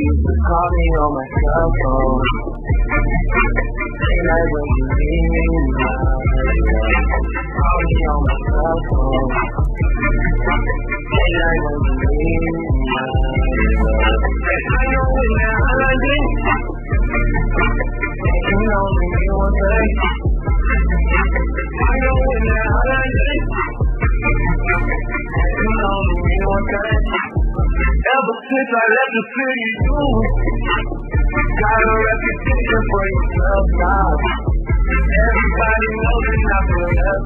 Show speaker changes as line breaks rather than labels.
used to call me on my cell phone. Late night when you need me Call me on my cell phone. Late night when you need me since I left the city, you got a reputation for yourself now. Everybody knows it's not for that